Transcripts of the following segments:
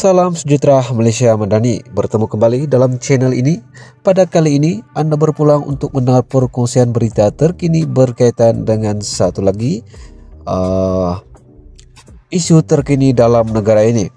Salam sejahtera Malaysia Madani. Bertemu kembali dalam channel ini. Pada kali ini Anda berpulang untuk mendengar perkongsian berita terkini berkaitan dengan satu lagi uh, Isu terkini dalam negara ini.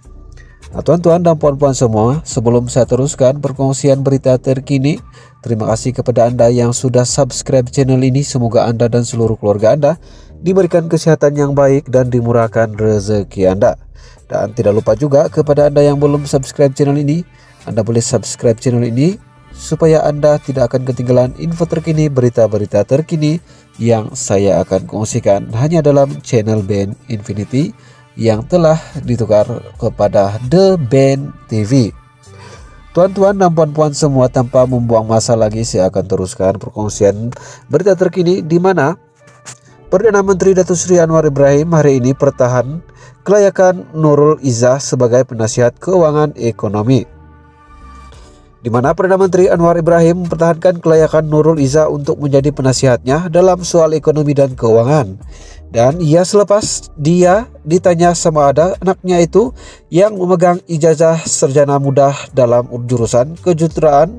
Nah, Tuan-tuan dan puan-puan semua Sebelum saya teruskan perkongsian berita terkini Terima kasih kepada Anda yang sudah subscribe channel ini. Semoga Anda dan seluruh keluarga Anda Diberikan kesehatan yang baik dan dimurahkan rezeki Anda dan tidak lupa juga kepada Anda yang belum subscribe channel ini, Anda boleh subscribe channel ini supaya Anda tidak akan ketinggalan info terkini, berita-berita terkini yang saya akan kongsikan hanya dalam channel Band Infinity yang telah ditukar kepada The Band TV. Tuan-tuan dan puan-puan semua tanpa membuang masa lagi saya akan teruskan perkongsian berita terkini di mana Perdana Menteri Datuk Seri Anwar Ibrahim hari ini pertahan kelayakan Nurul Izzah sebagai penasihat keuangan ekonomi. Di mana Perdana Menteri Anwar Ibrahim mempertahankan kelayakan Nurul Izzah untuk menjadi penasihatnya dalam soal ekonomi dan keuangan. Dan ia selepas dia ditanya sama ada anaknya itu yang memegang ijazah serjana mudah dalam jurusan kejuruteraan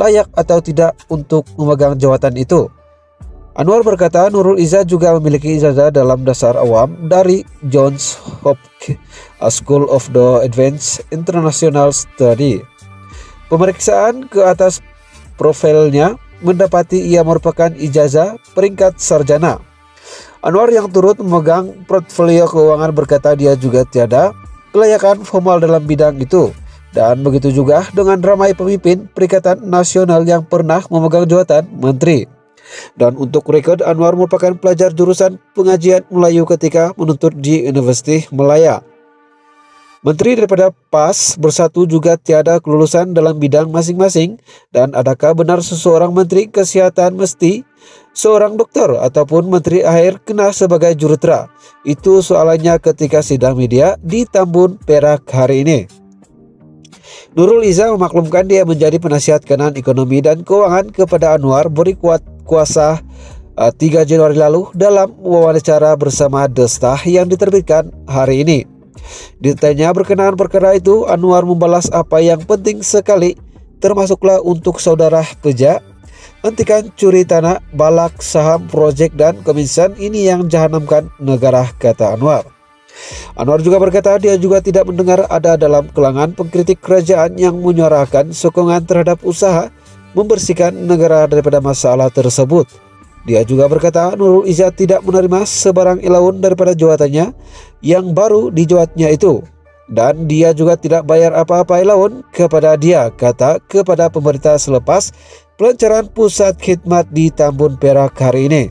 layak atau tidak untuk memegang jawatan itu. Anwar berkata Nurul Izzah juga memiliki ijazah dalam dasar awam dari Johns Hopkins School of the Advanced International Study. Pemeriksaan ke atas profilnya mendapati ia merupakan ijazah peringkat sarjana. Anwar yang turut memegang portfolio keuangan berkata dia juga tiada kelayakan formal dalam bidang itu. Dan begitu juga dengan ramai pemimpin Perikatan Nasional yang pernah memegang jawatan menteri. Dan untuk rekod, Anwar merupakan pelajar jurusan pengajian Melayu ketika menuntut di Universiti Melaya. Menteri daripada PAS bersatu juga tiada kelulusan dalam bidang masing-masing dan adakah benar seseorang menteri kesihatan mesti seorang dokter ataupun menteri air kena sebagai jurutera? Itu soalannya ketika sidang media di Tambun Perak hari ini. Nurul Iza memaklumkan dia menjadi penasihat kanan ekonomi dan keuangan kepada Anwar beri kuat kuasa uh, 3 Januari lalu dalam wawancara bersama Desta yang diterbitkan hari ini. Ditanya berkenaan perkara itu, Anwar membalas apa yang penting sekali, termasuklah untuk saudara Peja. Hentikan curi tanah, balak, saham, proyek, dan komisan ini yang jahanamkan negara, kata Anwar. Anwar juga berkata dia juga tidak mendengar ada dalam kelangan pengkritik kerajaan yang menyuarakan sokongan terhadap usaha membersihkan negara daripada masalah tersebut. Dia juga berkata Nurul Izzah tidak menerima sebarang ilaun daripada jawatannya yang baru dijawatnya itu. Dan dia juga tidak bayar apa-apa ilaun kepada dia, kata kepada pemerintah selepas pelancaran pusat khidmat di Tambun Perak hari ini.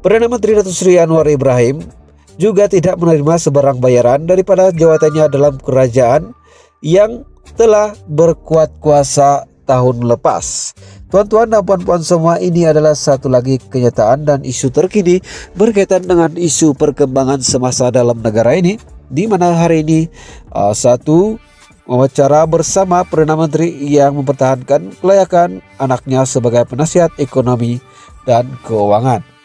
Perdana Menteri Datuk Seri Anwar Ibrahim juga tidak menerima sebarang bayaran daripada jawatannya dalam kerajaan yang telah berkuat kuasa tahun lepas. Tuan-tuan dan puan-puan semua ini adalah satu lagi kenyataan dan isu terkini berkaitan dengan isu perkembangan semasa dalam negara ini di mana hari ini uh, satu wawancara bersama Perdana Menteri yang mempertahankan kelayakan anaknya sebagai penasihat ekonomi dan keuangan.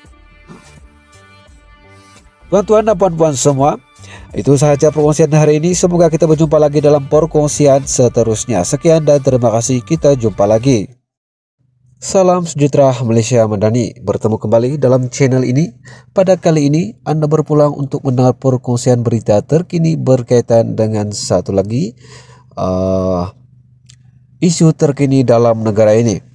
Tuan-tuan dan puan-puan semua, itu sahaja perkongsian hari ini. Semoga kita berjumpa lagi dalam perkongsian seterusnya. Sekian dan terima kasih. Kita jumpa lagi. Salam sejahtera Malaysia Madani. Bertemu kembali dalam channel ini. Pada kali ini Anda berpulang untuk mendengar perkongsian berita terkini berkaitan dengan satu lagi uh, isu terkini dalam negara ini.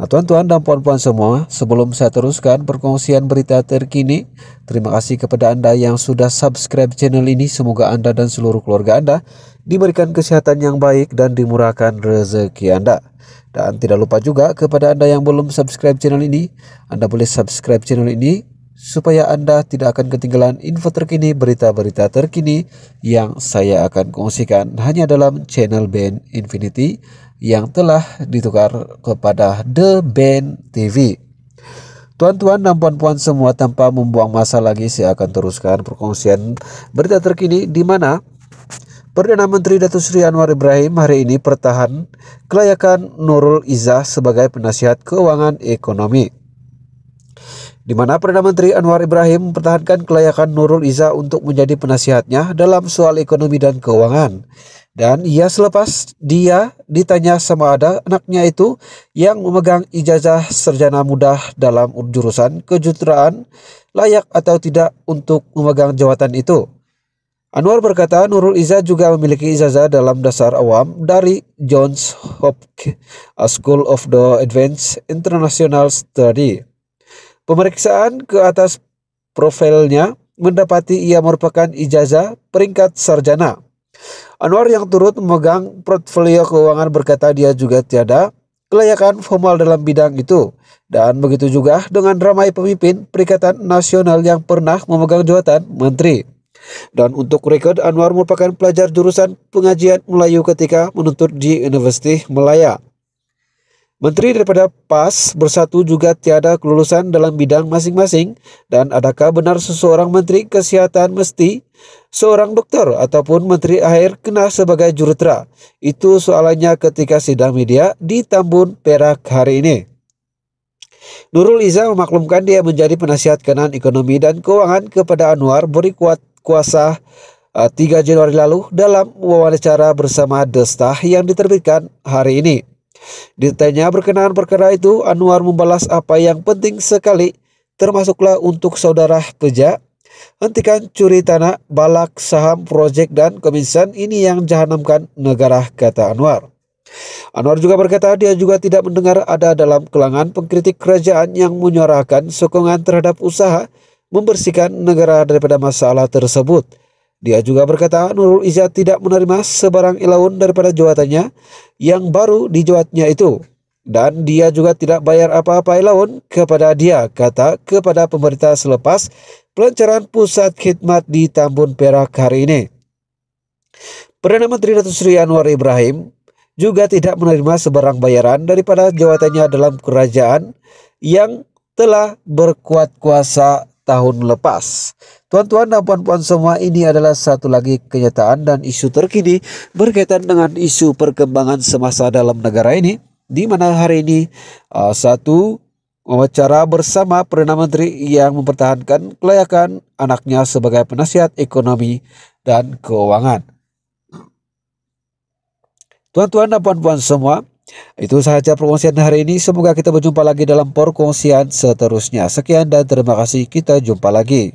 Nah, tuan-tuan dan puan-puan semua, sebelum saya teruskan perkongsian berita terkini, terima kasih kepada Anda yang sudah subscribe channel ini. Semoga Anda dan seluruh keluarga Anda diberikan kesehatan yang baik dan dimurahkan rezeki Anda. Dan tidak lupa juga kepada Anda yang belum subscribe channel ini, Anda boleh subscribe channel ini supaya Anda tidak akan ketinggalan info terkini, berita-berita terkini yang saya akan kongsikan hanya dalam channel Band Infinity yang telah ditukar kepada The Band TV. Tuan-tuan dan puan-puan semua tanpa membuang masa lagi saya akan teruskan perkongsian berita terkini di mana Perdana Menteri Datuk Seri Anwar Ibrahim hari ini pertahan kelayakan Nurul Izzah sebagai penasihat keuangan ekonomi. di mana Perdana Menteri Anwar Ibrahim mempertahankan kelayakan Nurul Iza untuk menjadi penasihatnya dalam soal ekonomi dan keuangan. Dan ia selepas dia ditanya sama ada anaknya itu yang memegang ijazah serjana muda dalam jurusan kejuruteraan layak atau tidak untuk memegang jawatan itu. Anwar berkata Nurul Iza juga memiliki ijazah dalam dasar awam dari Johns Hopkins School of the Advanced International Study. Pemeriksaan ke atas profilnya mendapati ia merupakan ijazah peringkat sarjana. Anwar yang turut memegang portfolio keuangan berkata dia juga tiada kelayakan formal dalam bidang itu. Dan begitu juga dengan ramai pemimpin Perikatan Nasional yang pernah memegang jabatan menteri. Dan untuk rekod Anwar merupakan pelajar jurusan pengajian Melayu ketika menuntut di Universiti Melaya. Menteri daripada PAS bersatu juga tiada kelulusan dalam bidang masing-masing dan adakah benar seseorang menteri kesihatan mesti seorang dokter ataupun menteri air kena sebagai jurutera? Itu soalannya ketika sidang media di Tambun Perak hari ini. Nurul Iza memaklumkan dia menjadi penasihat kanan ekonomi dan keuangan kepada Anwar beri kuat kuasa uh, 3 Januari lalu dalam wawancara bersama Destah yang diterbitkan hari ini. Ditanya berkenaan perkara itu, Anwar membalas apa yang penting sekali, termasuklah untuk saudara Peja. Hentikan curi tanah, balak, saham, proyek, dan komisan ini yang jahanamkan negara, kata Anwar. Anwar juga berkata dia juga tidak mendengar ada dalam kelangan pengkritik kerajaan yang menyuarakan sokongan terhadap usaha membersihkan negara daripada masalah tersebut. Dia juga berkata Nurul Izzat tidak menerima sebarang ilaun daripada jawatannya yang baru dijawatnya itu. Dan dia juga tidak bayar apa-apa ilaun kepada dia, kata kepada pemerintah selepas pelancaran pusat khidmat di Tambun Perak hari ini. Perdana Menteri Datuk Sri Anwar Ibrahim juga tidak menerima sebarang bayaran daripada jawatannya dalam kerajaan yang telah berkuat kuasa tahun lepas. Tuan-tuan dan puan-puan semua ini adalah satu lagi kenyataan dan isu terkini berkaitan dengan isu perkembangan semasa dalam negara ini di mana hari ini uh, satu wawancara bersama Perdana Menteri yang mempertahankan kelayakan anaknya sebagai penasihat ekonomi dan keuangan. Tuan-tuan dan puan-puan semua, itu sahaja perkongsian hari ini. Semoga kita berjumpa lagi dalam perkongsian seterusnya. Sekian dan terima kasih. Kita jumpa lagi.